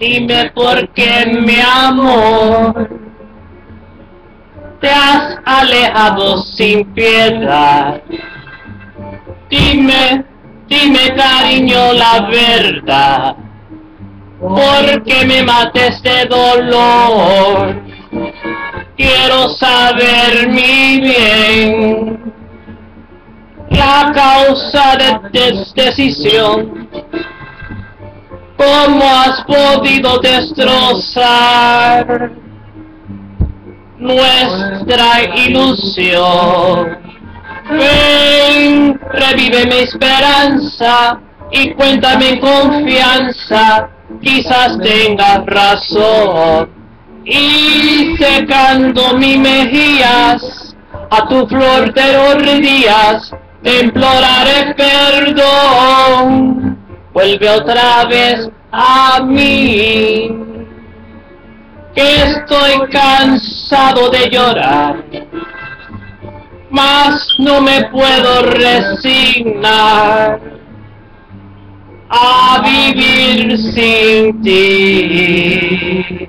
Dime por qué, mi amor, te has alejado sin piedad. Dime, dime cariño la verdad, porque me mates de dolor. Quiero saber mi bien, la causa de decisión ¿Cómo has podido destrozar nuestra ilusión? Ven, revive mi esperanza y cuéntame en confianza, quizás tengas razón. Y secando mis mejillas, a tu flor te rodillas, te imploraré perdón vuelve otra vez a mí, que estoy cansado de llorar, mas no me puedo resignar a vivir sin ti.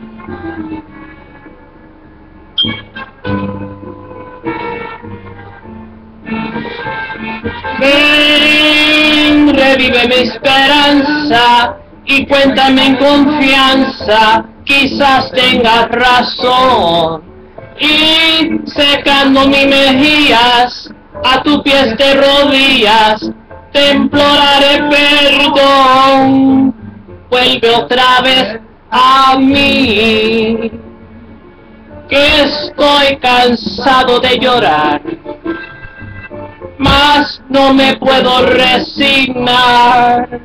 Ven, revive mi esperanza y cuéntame en confianza, quizás tengas razón. Y secando mis mejillas, a tu pies de rodillas, te imploraré perdón. Vuelve otra vez a mí, que estoy cansado de llorar mas no me puedo resignar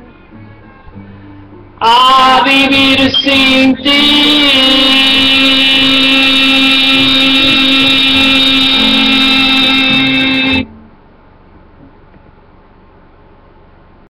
a vivir sin ti.